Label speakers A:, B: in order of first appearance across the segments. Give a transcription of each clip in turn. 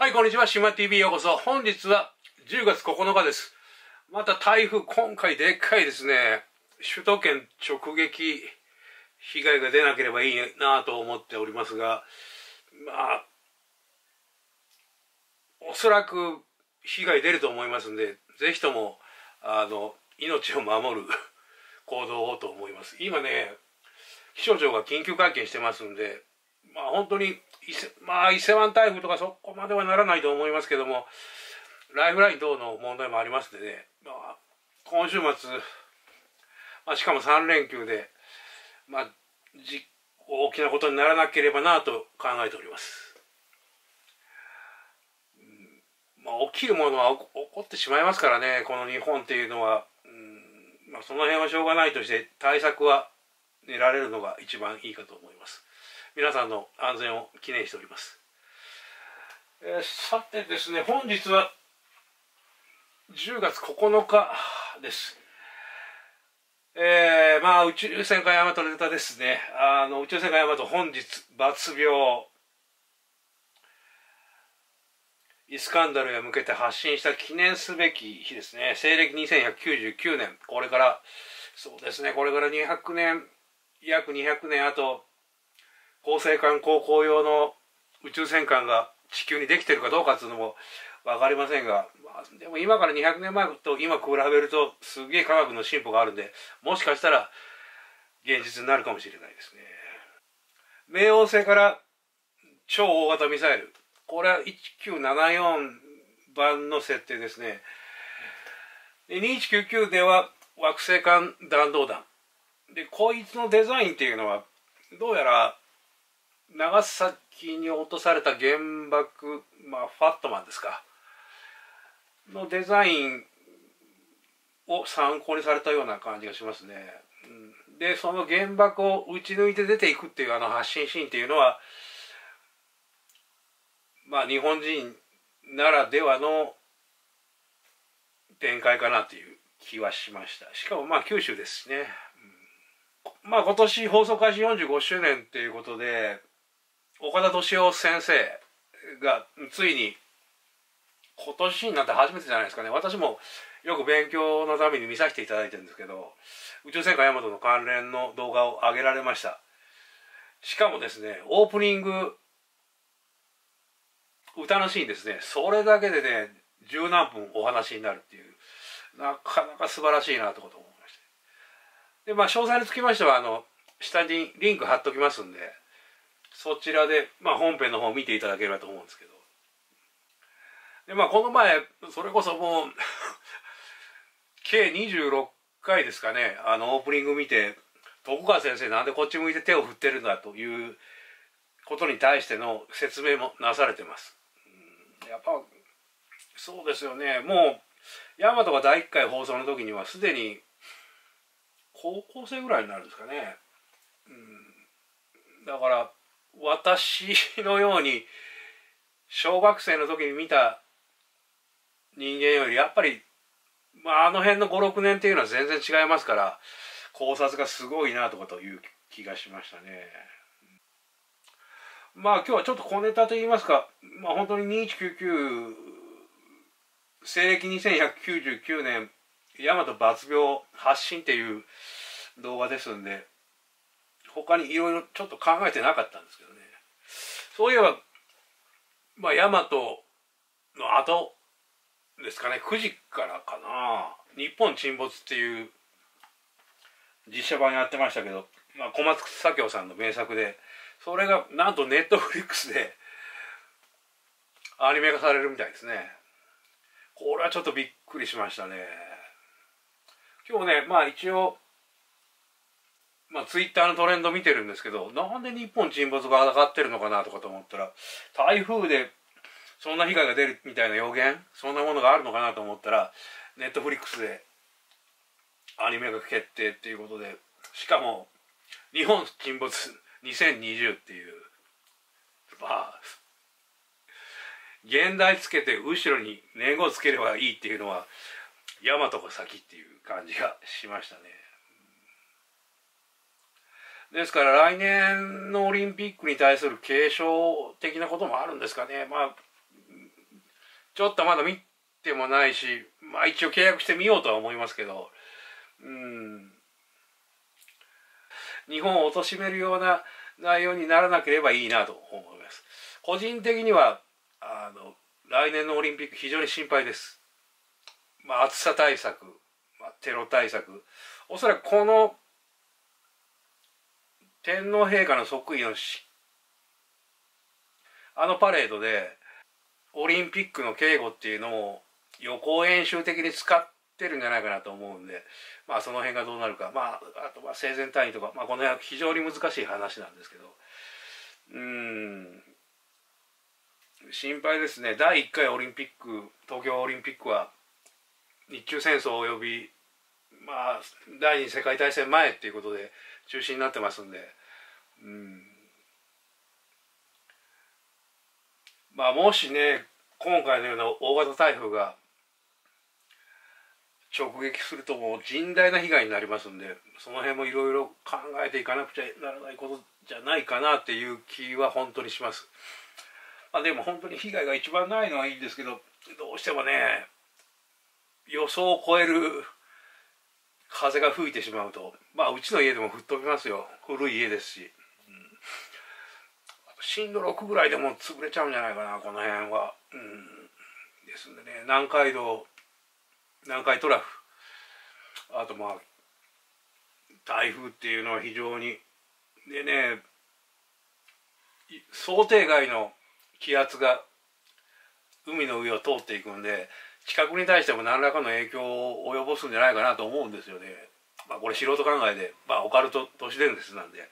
A: はい、こんにちは。島 TV ようこそ。本日は10月9日です。また台風、今回でっかいですね。首都圏直撃被害が出なければいいなと思っておりますが、まあ、おそらく被害出ると思いますんで、ぜひとも、あの、命を守る行動をと思います。今ね、気象庁が緊急会見してますんで、まあ本当にまあ伊勢湾台風とかそこまではならないと思いますけどもライフライン等の問題もありますのでね、まあ、今週末、まあ、しかも3連休で、まあ、じ大きなことにならなければなと考えております。まあ、起きるものは起こってしまいますからね。この日本っていうのは、うん。まあ、その辺はしょうがないとして対策は練られるのが一番いいかと思います。皆さんの安全を記念しております、えー、さてですね本日は10月9日です。えー、まあ宇宙戦艦ヤマトのネタですね。あの宇宙戦艦ヤマト本日抜病イスカンダルへ向けて発信した記念すべき日ですね。西暦2199年。これからそうですねこれから200年約200年あと恒星艦航行用の宇宙戦艦が地球にできてるかどうかっていうのも分かりませんが、まあ、でも今から200年前と今比べるとすげえ科学の進歩があるんでもしかしたら現実になるかもしれないですね。冥王星から超大型ミサイル。これは1974番の設定ですね。2199では惑星間弾道弾。でこいつのデザインっていうのはどうやら長崎に落とされた原爆、まあ、ファットマンですか。のデザインを参考にされたような感じがしますね。でその原爆を撃ち抜いて出ていくっていうあの発信シーンっていうのはまあ日本人ならではの展開かなという気はしました。しかもまあ九州ですしね、うん、まあ今年放送開始45周年っていうことで岡田敏夫先生がついに今年になって初めてじゃないですかね。私もよく勉強のために見させていただいてるんですけど宇宙戦艦ヤマトの関連の動画を上げられました。しかもですねオープニング歌のシーンですね。それだけでね十何分お話になるっていう。なかなか素晴らしいなと思いまして。でまあ詳細につきましてはあの下にリンク貼っときますんでそちらで、まあ、本編の方を見ていただければと思うんですけどでまあこの前それこそもう 計26回ですかねあのオープニング見て徳川先生なんでこっち向いて手を振ってるんだということに対しての説明もなされてます。やっぱそうですよねもう大和が第1回放送の時にはすでに高校生ぐらいになるんですかね。うん、だから私のように小学生の時に見た人間よりやっぱり、まあ、あの辺の56年っていうのは全然違いますから考察がすごいなとかという気がしましたね。まあ今日はちょっと小ネタといいますか、まあ、本当に2199西暦2199年大和抜病発信っていう動画ですんで他にいろいろちょっと考えてなかったんですけどね。そういえばまあ大和の後ですかね。9時からかな「日本沈没」っていう実写版やってましたけど、まあ、小松左京さんの名作でそれがなんとネットフリックスでアニメ化されるみたいですね。これはちょっとびっくりしましたね。今日ねまあ一応まあ、ツイッターのトレンド見てるんですけどなんで日本沈没が上がってるのかなとかと思ったら台風でそんな被害が出るみたいな予言そんなものがあるのかなと思ったらネットフリックスでアニメが決定っていうことでしかも「日本沈没2020」っていうまあ現代つけて後ろに年号つければいいっていうのは大和が先っていう感じがしましたね。ですから来年のオリンピックに対する継承的なこともあるんですかね。まあ、ちょっとまだ見てもないしまあ一応契約してみようとは思いますけど。うん。日本を貶めるような内容にならなければいいなと思います。個人的にはあの来年のオリンピック非常に心配です。まあ暑さ対策、まあ、テロ対策。おそらくこの天皇陛下の即位のあのパレードでオリンピックの警護っていうのを予行演習的に使ってるんじゃないかなと思うんでまあその辺がどうなるかまああとは生前単位とか、まあ、この辺は非常に難しい話なんですけど。うん。心配ですね。第1回オリンピック東京オリンピックは日中戦争およびまあ第二次世界大戦前っていうことで中止になってますんでうんまあもしね今回のような大型台風が直撃するともう甚大な被害になりますんでその辺もいろいろ考えていかなくちゃならないことじゃないかなっていう気は本当にします。まあ、でも本当に被害が一番ないのはいいんですけどどうしてもね予想を超える風が吹いてしまうと。まあうちの家でも吹っ飛びますよ。古い家ですし、うん、震度6ぐらいでも潰れちゃうんじゃないかなこの辺は、うん、ですんでね。南海道南海トラフ。あとまあ台風っていうのは非常に。でね想定外の気圧が海の上を通っていくんで近くに対しても何らかの影響を及ぼすんじゃないかなと思うんですよね。まあ、これ素人考えで、まあ、オカルト都市伝説なんで,、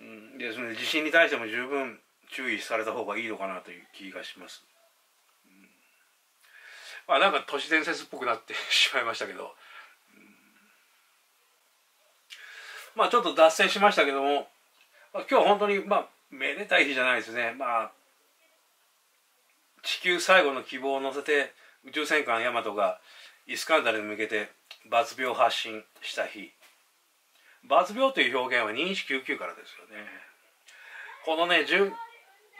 A: うん、ですね地震に対しても十分注意された方がいいのかなという気がします。うん、まあなんか都市伝説っぽくなってしまいましたけど、うん、まあちょっと脱線しましたけども、まあ、今日本当にまあめでたい日じゃないですね。まあ地球最後の希望を乗せて宇宙戦艦ヤマトがイスカンダルに向けて抜病発進した日抜病という表現は2199からですよねこのね 10,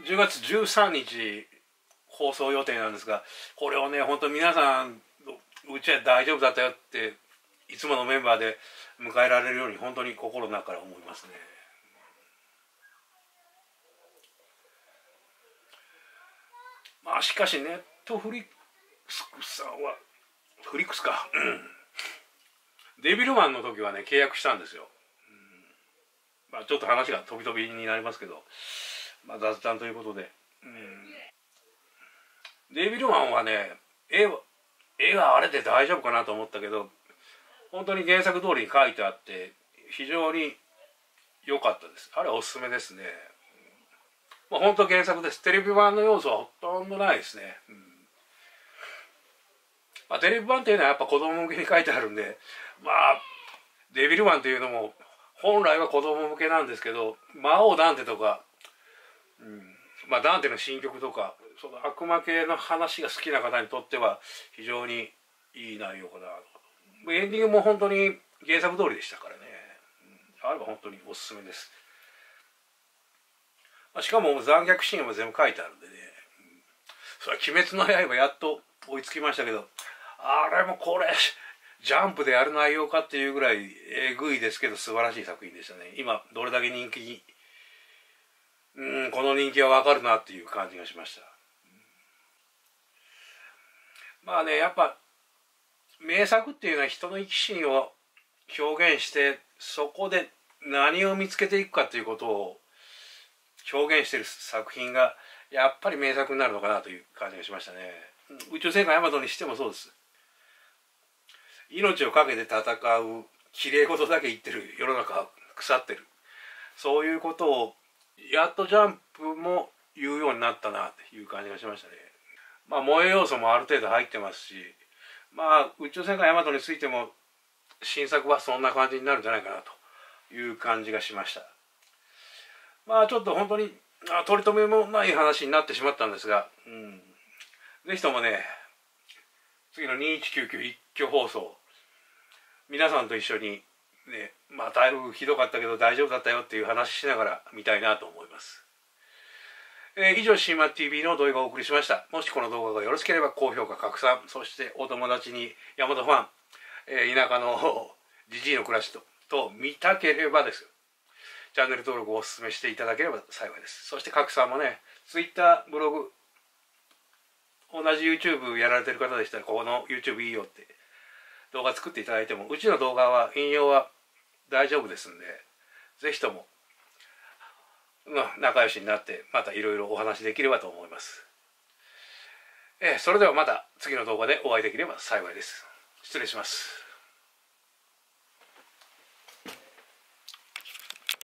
A: 10月13日放送予定なんですがこれをね本当皆さんうちは大丈夫だったよっていつものメンバーで迎えられるように本当に心の中から思いますね。まあしかしネットフリックさんはフリックスか、うん、デビルマンの時はね契約したんですよ、うん、まあちょっと話が飛び飛びになりますけど、まあ、雑談ということで、うん、デビルマンはね絵は絵はあれで大丈夫かなと思ったけど本当に原作通りに書いてあって非常に良かったです。あれおすすめですね。まあ本当原作です。テレビ版の要素はほとんどないですね、うん。まあ、テレビ版っていうのはやっぱ子供向けに書いてあるんでまあデビルマンっていうのも本来は子供向けなんですけど魔王ダンテとか、うん、まあダンテの新曲とかその悪魔系の話が好きな方にとっては非常にいい内容かな。とエンディングも本当に原作通りでしたからね、うん、あれば本当におすすめです、あ、しかも残虐シーンも全部書いてあるんでね、うん、それは「鬼滅の刃」やっと追いつきましたけどあれもこれジャンプでやる内容かっていうぐらいえぐいですけど素晴らしい作品でしたね。今どれだけ人気うんこの人気はわかるなっていう感じがしました、まあねやっぱ名作っていうのは人の生き心を表現してそこで何を見つけていくかっていうことを表現してる作品がやっぱり名作になるのかなという感じがしましたね。宇宙戦艦ヤマトにしてもそうです。命を懸けて戦うきれい事だけ言ってる世の中腐ってる。そういうことをやっとジャンプも言うようになったなっていう感じがしましたね。まあ萌え要素もある程度入ってますしまあ宇宙戦艦ヤマトについても新作はそんな感じになるんじゃないかなという感じがしました。まあちょっと本当に取り留めもない話になってしまったんですが、うん、ぜひともね次の2199一挙放送皆さんと一緒にねまあ台風ひどかったけど大丈夫だったよっていう話しながら見たいなと思います。えー、以上、シーマ TV の動画をお送りしました。もしこの動画がよろしければ高評価、拡散、そしてお友達に山本ファン、えー、田舎の じじいの暮らしとと見たければですよ。チャンネル登録をお勧めしていただければ幸いです。そして拡散もね、Twitter、ブログ、同じ YouTube やられてる方でしたら、ここの YouTube いいよって動画作っていただいても、うちの動画は引用は大丈夫ですんで、是非とも、仲良しになって、またいろいろお話できればと思います。え、それではまた次の動画でお会いできれば幸いです。失礼します。